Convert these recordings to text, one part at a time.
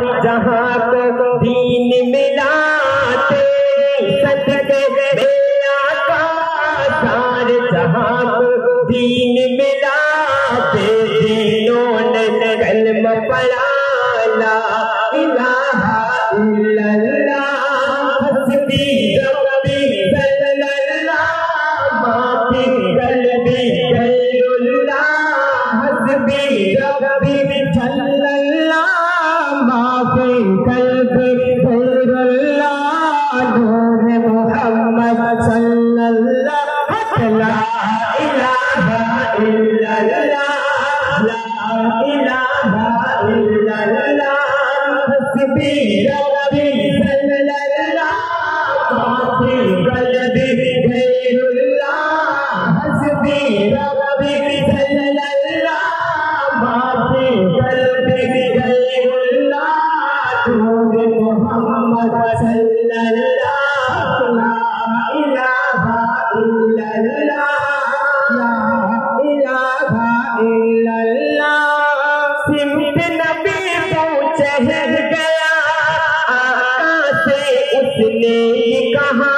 जहाँ को दीन मिलाते सदके मेरा का सार जहाँ को दीन मिलाते दिनों ने कलम पढ़ा ला इलाहा इल्लल्लाह हस्बी रब्बी सल्लल्लाह माफी कल्बी गैरुल्लाह हस्बी रब्बी Abraham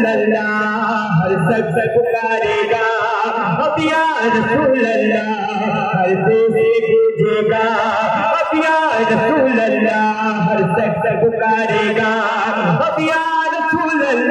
हर शब् पुकारेगा बतियार झूलेलाल प्यार झूलेलाल हर शब्द पुकारेगा बतियार झूलेलाल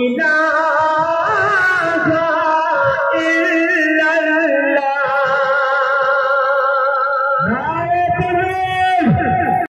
Minas.